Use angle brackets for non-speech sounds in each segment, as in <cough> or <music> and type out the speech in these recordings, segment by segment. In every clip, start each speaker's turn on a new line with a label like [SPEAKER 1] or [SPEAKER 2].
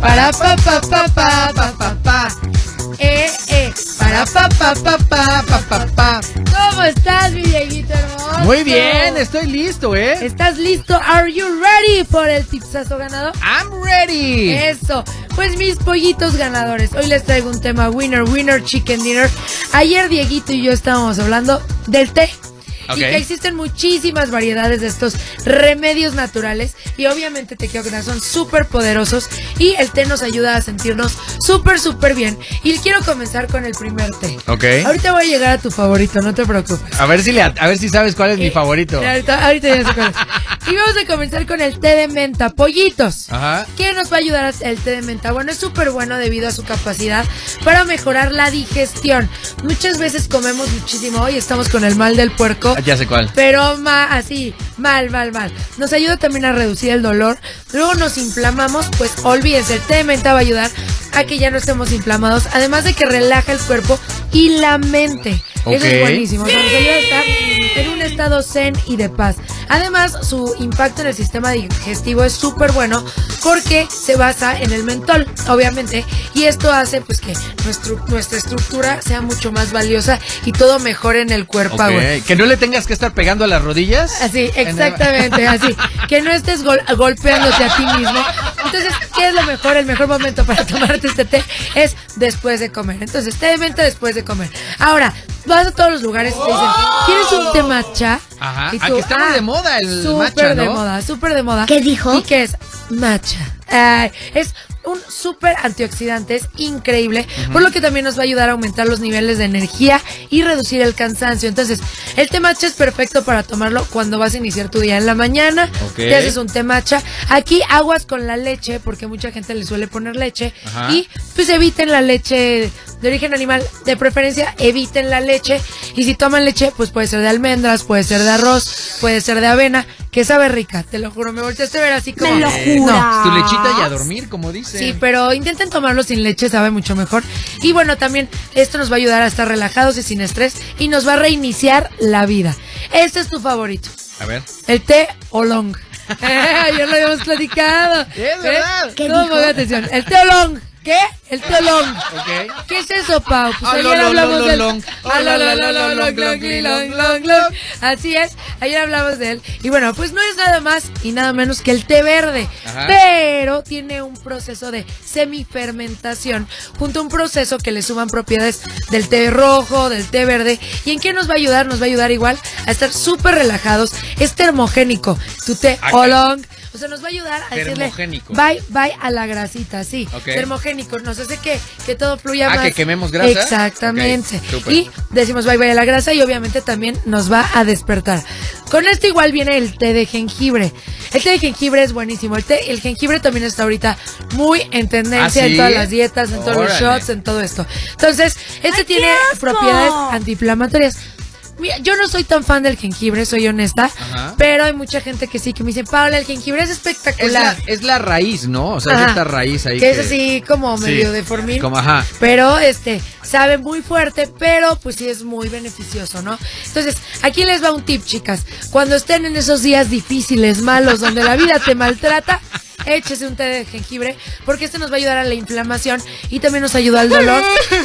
[SPEAKER 1] Para pa pa pa pa pa pa pa. Eh, eh. Para pa pa pa pa pa pa pa. ¿Cómo estás, mi Dieguito hermoso?
[SPEAKER 2] Muy bien, estoy listo, ¿eh?
[SPEAKER 1] ¿Estás listo? Are you ready por el tipsazo ganador?
[SPEAKER 2] I'm ready.
[SPEAKER 1] Eso. Pues mis pollitos ganadores. Hoy les traigo un tema winner, winner, chicken dinner. Ayer Dieguito y yo estábamos hablando del té. Y que existen muchísimas variedades de estos remedios naturales. Y obviamente te quiero que son súper poderosos. Y el té nos ayuda a sentirnos súper, súper bien. Y quiero comenzar con el primer té.
[SPEAKER 2] Ok.
[SPEAKER 1] Ahorita voy a llegar a tu favorito, no te preocupes.
[SPEAKER 2] A ver si le, a ver si sabes cuál es mi
[SPEAKER 1] Eh,
[SPEAKER 2] favorito.
[SPEAKER 1] Ahorita, ahorita ya sé cuál es. Y vamos a comenzar con el té de menta. Pollitos.
[SPEAKER 2] Ajá.
[SPEAKER 1] ¿Qué nos va a ayudar el té de menta? Bueno, es súper bueno debido a su capacidad para mejorar la digestión. Muchas veces comemos muchísimo y estamos con el mal del puerco.
[SPEAKER 2] Ah, Ya sé cuál.
[SPEAKER 1] Pero ma, así, mal, mal, mal. Nos ayuda también a reducir el dolor. Luego nos inflamamos, pues olvídense, el té de menta va a ayudar a que ya no estemos inflamados. Además de que relaja el cuerpo y la mente. Eso es buenísimo. O sea, nos ayuda a estar en un estado zen y de paz. Además, su impacto en el sistema digestivo es súper bueno porque se basa en el mentol, obviamente, y esto hace pues que nuestro- nuestra estructura sea mucho más valiosa y todo mejore en el cuerpo.
[SPEAKER 2] Que no le tengas que estar pegando a las rodillas.
[SPEAKER 1] Así,
[SPEAKER 2] el-
[SPEAKER 1] exactamente, así. <laughs> Que no estés gol- golpeándote a ti mismo. Entonces, ¿qué es lo mejor? El mejor momento para tomarte este té es después de comer. Entonces, té de menta después de comer. Ahora, vas a todos los lugares y te dicen, ¿quieres un té matcha?
[SPEAKER 2] Ajá.
[SPEAKER 1] Y
[SPEAKER 2] Aquí está muy de moda el
[SPEAKER 1] súper
[SPEAKER 2] matcha,
[SPEAKER 1] de
[SPEAKER 2] ¿no?
[SPEAKER 1] moda, súper de moda.
[SPEAKER 3] ¿Qué dijo?
[SPEAKER 1] ¿Y qué es? Matcha. Ay, es un súper antioxidante, es increíble, por lo que también nos va a ayudar a aumentar los niveles de energía y reducir el cansancio. Entonces, el té matcha es perfecto para tomarlo cuando vas a iniciar tu día en la mañana.
[SPEAKER 2] Ok.
[SPEAKER 1] Te haces un té matcha. Aquí aguas con la leche, porque mucha gente le suele poner leche.
[SPEAKER 2] Ajá.
[SPEAKER 1] Y pues eviten la leche de origen animal, de preferencia eviten la leche. Y si toman leche, pues puede ser de almendras, puede ser de arroz, puede ser de avena, que sabe rica, te lo juro. Me volteaste a ver así como.
[SPEAKER 3] Me lo juro.
[SPEAKER 1] No.
[SPEAKER 2] Tu lechita y a dormir, como dice.
[SPEAKER 1] Sí, pero intenten tomarlo sin leche, sabe mucho mejor. Y bueno, también esto nos va a ayudar a estar relajados y sin estrés y nos va a reiniciar la vida. Este es tu favorito,
[SPEAKER 2] A ver.
[SPEAKER 1] el té oolong. <laughs> Ayer lo habíamos platicado.
[SPEAKER 2] Es verdad.
[SPEAKER 3] ¿Qué
[SPEAKER 1] No,
[SPEAKER 3] dijo?
[SPEAKER 1] pongan atención. El té oolong. ¿Qué? El té oolong.
[SPEAKER 2] Ok.
[SPEAKER 1] ¿Qué es eso, Pau? Pues
[SPEAKER 2] Ah,
[SPEAKER 1] ayer hablamos del... Así es, ayer hablamos de él. Y bueno, pues no es nada más y nada menos que el té verde.
[SPEAKER 2] Ajá.
[SPEAKER 1] Pero tiene un proceso de semifermentación junto a un proceso que le suman propiedades del té rojo, del té verde. ¿Y en qué nos va a ayudar? Nos va a ayudar igual a estar súper relajados. Es termogénico. Tu té
[SPEAKER 2] Ah,
[SPEAKER 1] oolong. O sea, nos va a ayudar a decirle
[SPEAKER 2] Termogénico.
[SPEAKER 1] bye, bye a la grasita, sí.
[SPEAKER 2] Ok.
[SPEAKER 1] Termogénico. Nos hace que, que todo fluya
[SPEAKER 2] Ah,
[SPEAKER 1] más.
[SPEAKER 2] que quememos grasa.
[SPEAKER 1] Exactamente. Y decimos bye bye a la grasa y obviamente también nos va a despertar. Con esto igual viene el té de jengibre. El té de jengibre es buenísimo. El té, el jengibre también está ahorita muy en tendencia
[SPEAKER 2] ¿Ah, sí?
[SPEAKER 1] en todas las dietas, en todos los shots, en todo esto. Entonces, este
[SPEAKER 3] ¡Ay,
[SPEAKER 1] tiene propiedades antiinflamatorias. Mira, yo no soy tan fan del jengibre, soy honesta,
[SPEAKER 2] Ajá.
[SPEAKER 1] pero hay mucha gente que sí, que me dice, Paula, el jengibre es
[SPEAKER 2] Es
[SPEAKER 1] espectacular.
[SPEAKER 2] la, es la raíz, ¿no? O sea, es
[SPEAKER 1] Ajá.
[SPEAKER 2] esta raíz ahí.
[SPEAKER 1] que es así como
[SPEAKER 2] Sí.
[SPEAKER 1] medio deformín.
[SPEAKER 2] Como, ajá.
[SPEAKER 1] Pero este sabe muy fuerte, pero pues sí es muy beneficioso, ¿no? Entonces, aquí les va un tip, chicas. Cuando estén en esos días difíciles, malos, donde la vida te maltrata, échese un té de jengibre, porque este nos va a ayudar a la inflamación y también nos ayuda al dolor.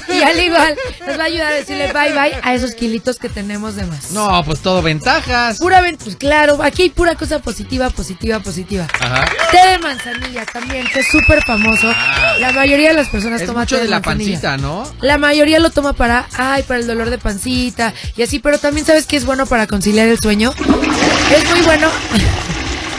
[SPEAKER 1] Y al igual, nos va a ayudar a decirle bye bye a esos kilitos que tenemos de más.
[SPEAKER 2] No, pues todo ventajas.
[SPEAKER 1] Pura, ven- pues claro, aquí hay pura cosa positiva, positiva, positiva.
[SPEAKER 2] Ajá.
[SPEAKER 1] Té de manzanilla también, que es súper famoso. La mayoría de las personas
[SPEAKER 2] Es
[SPEAKER 1] toman
[SPEAKER 2] mucho
[SPEAKER 1] té
[SPEAKER 2] de la
[SPEAKER 1] manzanilla.
[SPEAKER 2] pancita, ¿no?
[SPEAKER 1] La mayoría lo toma para, ay, para el dolor de pancita y así, pero también sabes que es bueno para conciliar el sueño. Es muy bueno.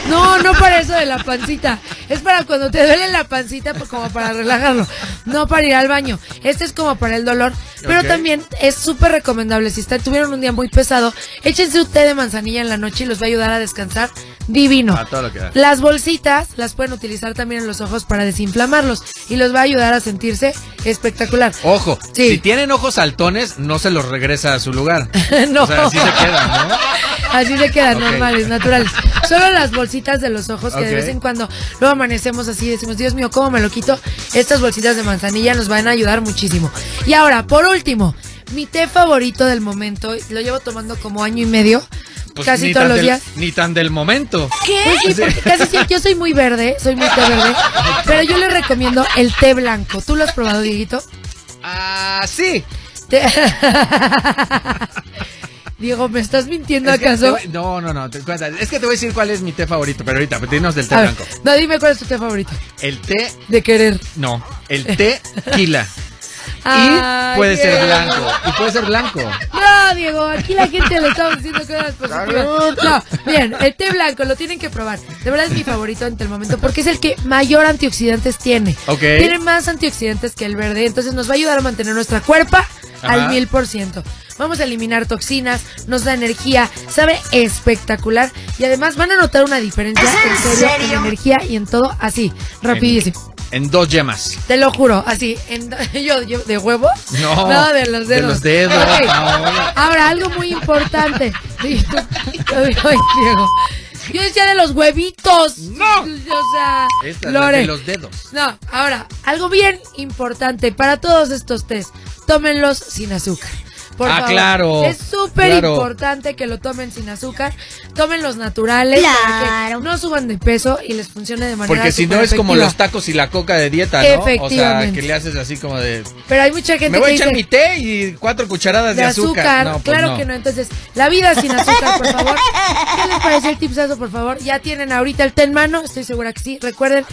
[SPEAKER 1] No, no para eso de la pancita. Es para cuando te duele la pancita, pues, como para relajarlo. No para ir al baño. Este es como para el dolor. Pero también es súper recomendable. Si está, tuvieron un día muy pesado, échense un té de manzanilla en la noche y los va a ayudar a descansar divino.
[SPEAKER 2] A todo lo que da.
[SPEAKER 1] Las bolsitas las pueden utilizar también en los ojos para desinflamarlos y los va a ayudar a sentirse espectacular.
[SPEAKER 2] Ojo,
[SPEAKER 1] Sí.
[SPEAKER 2] si tienen ojos saltones, no se los regresa a su lugar. <laughs>
[SPEAKER 1] no.
[SPEAKER 2] O sea, así se quedan, ¿no? <laughs>
[SPEAKER 1] Así se quedan normales, naturales. Solo las bolsitas de los ojos que de vez en cuando luego amanecemos así decimos, Dios mío, ¿cómo me lo quito? Estas bolsitas de manzanilla nos van a ayudar muchísimo. Y ahora, por último, mi té favorito del momento, lo llevo tomando como año y medio,
[SPEAKER 2] Pues
[SPEAKER 1] casi
[SPEAKER 2] ni
[SPEAKER 1] todos
[SPEAKER 2] tan
[SPEAKER 1] los
[SPEAKER 2] del-
[SPEAKER 1] días.
[SPEAKER 2] Ni tan del momento.
[SPEAKER 1] Pues sí, porque casi sí, yo soy muy verde, soy muy té verde, <laughs> pero yo les recomiendo el té blanco. ¿Tú lo has probado, Dieguito?
[SPEAKER 2] Ah, sí. <laughs>
[SPEAKER 1] Diego, ¿me estás mintiendo
[SPEAKER 2] Es
[SPEAKER 1] acaso?
[SPEAKER 2] voy- no, no, no. te- es que te voy a decir cuál es mi té favorito, pero ahorita, pues, dinos del té
[SPEAKER 1] A ver,
[SPEAKER 2] blanco.
[SPEAKER 1] no, dime cuál es tu té favorito.
[SPEAKER 2] El té,
[SPEAKER 1] De querer.
[SPEAKER 2] no, el té <laughs> quila.
[SPEAKER 1] Ay,
[SPEAKER 2] y puede ser
[SPEAKER 1] Diego.
[SPEAKER 2] blanco. Y puede ser blanco.
[SPEAKER 1] No, Diego, aquí la gente le estamos diciendo cosas positivas. No, bien, el té blanco lo tienen que probar. De verdad es mi favorito ante el momento porque es el que mayor antioxidantes tiene.
[SPEAKER 2] Ok.
[SPEAKER 1] Tiene más antioxidantes que el verde, entonces nos va a ayudar a mantener nuestra cuerpa al mil por ciento. Vamos a eliminar toxinas, nos da energía, sabe espectacular y además van a notar una diferencia en serio, en energía y en todo así, rapidísimo.
[SPEAKER 2] En dos yemas.
[SPEAKER 1] Te lo juro, así, en, <laughs> yo, yo, ¿de huevo?
[SPEAKER 2] No,
[SPEAKER 1] de los
[SPEAKER 2] de
[SPEAKER 1] dedos.
[SPEAKER 2] los dedos, ahora.
[SPEAKER 1] Algo muy importante. <laughs> Ay, Diego. Yo decía de los huevitos.
[SPEAKER 2] No.
[SPEAKER 1] O sea,
[SPEAKER 2] Esta
[SPEAKER 1] Lore.
[SPEAKER 2] de los dedos.
[SPEAKER 1] No, ahora, algo bien importante para todos estos test. Tómenlos sin azúcar. Por
[SPEAKER 2] Ah,
[SPEAKER 1] favor.
[SPEAKER 2] claro,
[SPEAKER 1] Es súper
[SPEAKER 2] claro.
[SPEAKER 1] importante que lo tomen sin azúcar. Tomen los naturales para
[SPEAKER 3] Claro.
[SPEAKER 1] que no suban de peso y les funcione de manera
[SPEAKER 2] Porque si no es como los tacos y la coca de dieta, ¿no? O sea,
[SPEAKER 1] Efectivamente.
[SPEAKER 2] que le haces así como de...
[SPEAKER 1] Pero hay mucha gente
[SPEAKER 2] Me voy a
[SPEAKER 1] que
[SPEAKER 2] echar
[SPEAKER 1] dice,
[SPEAKER 2] mi té y cuatro cucharadas de,
[SPEAKER 1] de azúcar.
[SPEAKER 2] No, pues
[SPEAKER 1] claro
[SPEAKER 2] no.
[SPEAKER 1] que no. Entonces, la vida sin azúcar, por favor. ¿Qué les pareció el tipsazo, por favor? Ya tienen ahorita el té en mano, estoy segura que sí. Recuerden